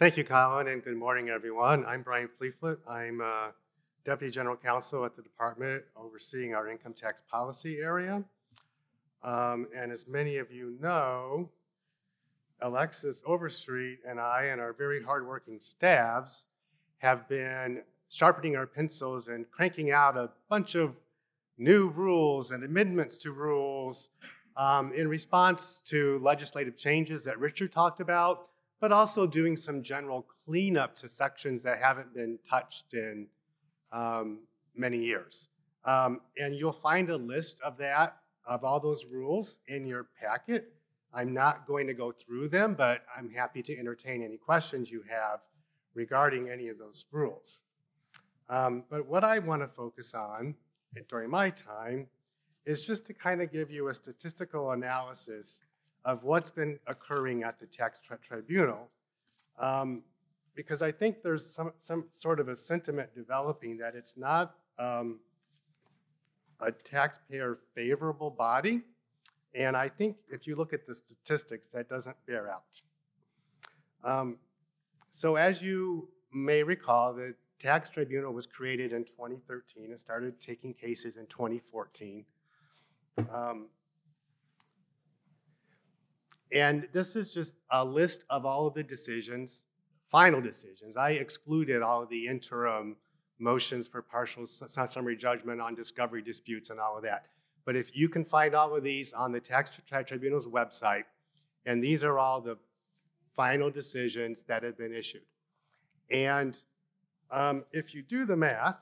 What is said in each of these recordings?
Thank you, Colin, and good morning, everyone. I'm Brian Fliflet. I'm uh, Deputy General Counsel at the Department overseeing our income tax policy area. Um, and as many of you know, Alexis Overstreet and I and our very hardworking staffs have been sharpening our pencils and cranking out a bunch of new rules and amendments to rules um, in response to legislative changes that Richard talked about, but also doing some general cleanup to sections that haven't been touched in um, many years. Um, and you'll find a list of that, of all those rules in your packet. I'm not going to go through them, but I'm happy to entertain any questions you have regarding any of those rules. Um, but what I want to focus on during my time is just to kind of give you a statistical analysis of what's been occurring at the tax tri tribunal. Um, because I think there's some, some sort of a sentiment developing that it's not um, a taxpayer favorable body. And I think if you look at the statistics, that doesn't bear out. Um, so as you may recall, the tax tribunal was created in 2013 and started taking cases in 2014. Um, and this is just a list of all of the decisions, final decisions. I excluded all of the interim motions for partial summary judgment on discovery disputes and all of that. But if you can find all of these on the tax tribunal's website, and these are all the final decisions that have been issued. And um, if you do the math,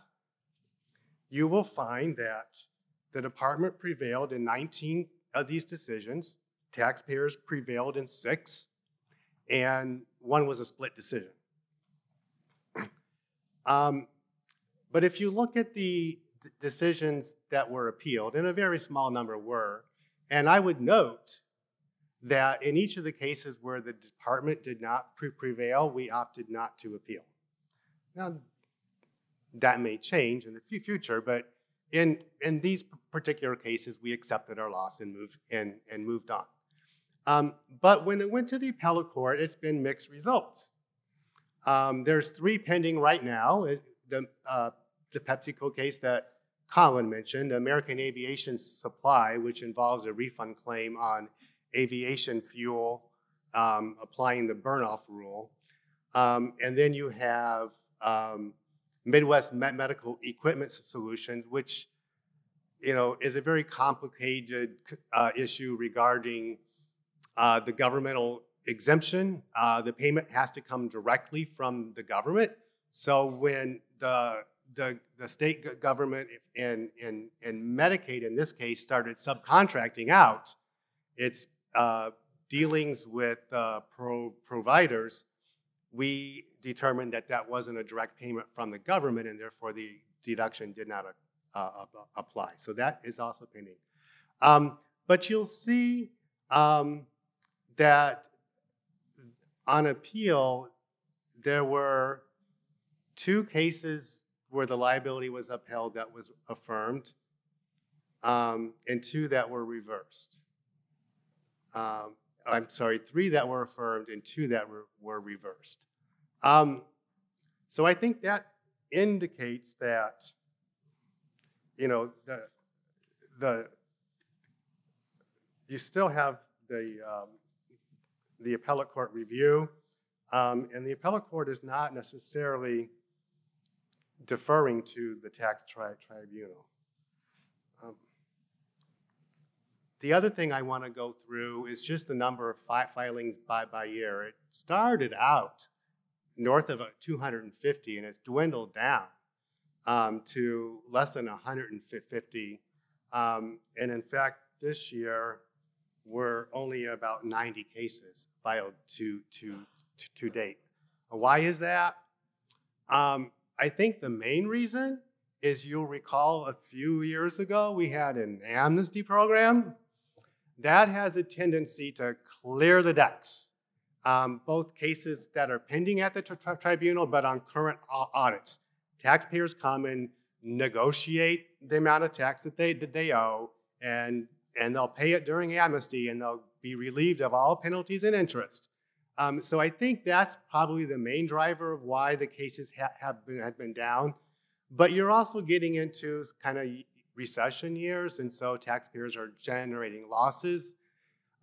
you will find that the department prevailed in 19 of these decisions, taxpayers prevailed in six, and one was a split decision. Um, but if you look at the decisions that were appealed, and a very small number were, and I would note that in each of the cases where the department did not pre prevail, we opted not to appeal. Now, that may change in the future, but in, in these particular cases, we accepted our loss and moved, and, and moved on. Um, but when it went to the appellate court, it's been mixed results. Um, there's three pending right now. The, uh, the PepsiCo case that Colin mentioned, American Aviation Supply, which involves a refund claim on aviation fuel um, applying the burn-off rule. Um, and then you have um, Midwest Medical Equipment Solutions, which you know is a very complicated uh, issue regarding uh, the governmental exemption. Uh, the payment has to come directly from the government. So when the the, the state government and, and, and Medicaid in this case started subcontracting out its uh, dealings with uh, pro providers, we determined that that wasn't a direct payment from the government and therefore the deduction did not uh, uh apply. So that is also pending. Um, but you'll see um, that on appeal, there were two cases where the liability was upheld that was affirmed, um, and two that were reversed. Um, I'm sorry, three that were affirmed and two that were, were reversed. Um, so I think that indicates that, you know, the, the you still have the, um, the appellate court review, um, and the appellate court is not necessarily deferring to the tax tri tribunal. Um, the other thing I want to go through is just the number of fi filings by, by year. It started out north of 250 and it's dwindled down um, to less than 150. Um, and in fact, this year, we're only about 90 cases filed to, to, to, to date. Why is that? Um, I think the main reason is you'll recall a few years ago we had an amnesty program. That has a tendency to clear the decks. Um, both cases that are pending at the tri tribunal, but on current audits. Taxpayers come and negotiate the amount of tax that they, that they owe, and, and they'll pay it during amnesty, and they'll be relieved of all penalties and interest. Um, so I think that's probably the main driver of why the cases ha- have been have been down. But you're also getting into kind of recession years, and so taxpayers are generating losses,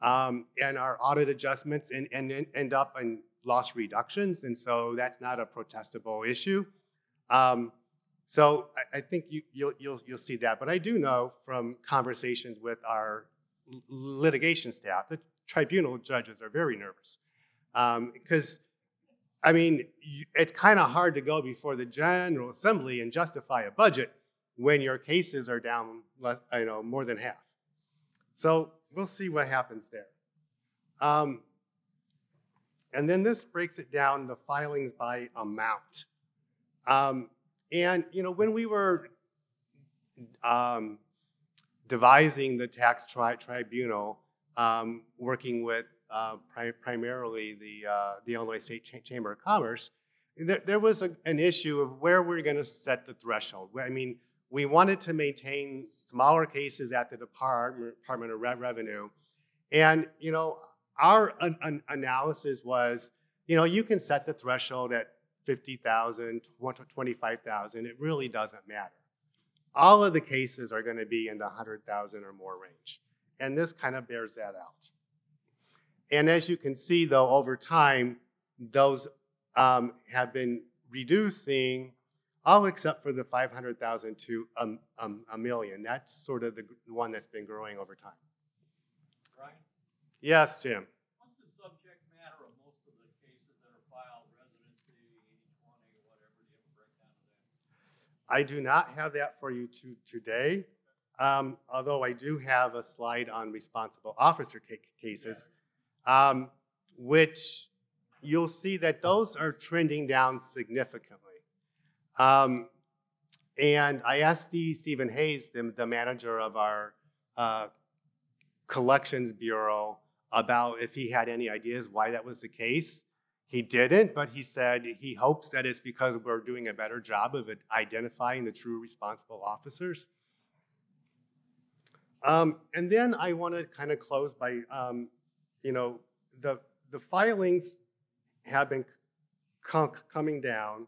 um, and our audit adjustments and, and, end up in loss reductions, and so that's not a protestable issue. Um, so I, I think you, you'll, you'll, you'll see that. But I do know from conversations with our litigation staff the tribunal judges are very nervous because I mean, it's kind of hard to go before the General Assembly and justify a budget when your cases are down, less, you know, more than half. So we'll see what happens there. Um, and then this breaks it down the filings by amount. Um, and you know, when we were um, devising the tax tri- tribunal, um, working with uh, pri- primarily the, uh, the Illinois State Ch- Chamber of Commerce, there, there was a, an issue of where we're going to set the threshold. I mean, we wanted to maintain smaller cases at the Department, Department of Re- Revenue. And, you know, our an, an analysis was, you know, you can set the threshold at 50,000, 25,000. It really doesn't matter. All of the cases are going to be in the 100,000 or more range. And this kind of bears that out. And as you can see, though, over time, those um, have been reducing, all except for the 500,000 to a, a, a million. That's sort of the one that's been growing over time. Right? Yes, Jim. What's the subject matter of most of the cases that are filed, residency, 80/20, whatever, do you have a breakdown of that? I do not have that for you to, today, um, although I do have a slide on responsible officer ca- cases, um, which you'll see that those are trending down significantly. Um, and I asked Steve, Stephen Hayes, the, the manager of our uh, collections bureau, about if he had any ideas why that was the case. He didn't, but he said he hopes that it's because we're doing a better job of identifying the true responsible officers. Um, and then I want to kind of close by, um, you know, the, the filings have been com- coming down,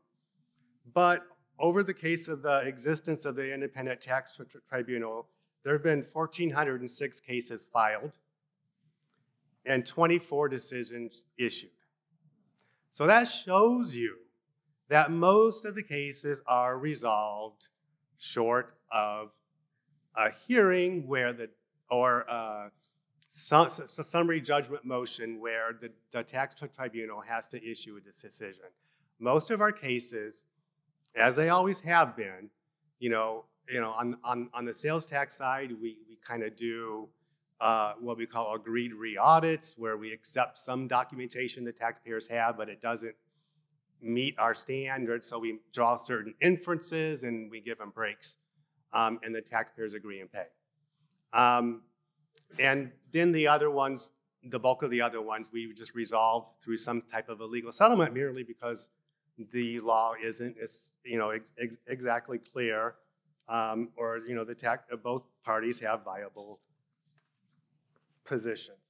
but over the case of the existence of the independent tax tri- tri- tribunal, there have been 1,406 cases filed and 24 decisions issued. So that shows you that most of the cases are resolved short of a hearing where the, or uh, a su- summary judgment motion where the, the tax tri- tribunal has to issue a decision. Most of our cases, as they always have been, you know, you know, on, on, on the sales tax side, we, we kind of do uh, what we call agreed re-audits, where we accept some documentation the taxpayers have, but it doesn't meet our standards, so we draw certain inferences and we give them breaks, um, and the taxpayers agree and pay. Um, and then the other ones, the bulk of the other ones, we just resolve through some type of a legal settlement merely because the law isn't, it's, you know, ex- ex- exactly clear, um, or, you know, the tax, both parties have viable positions.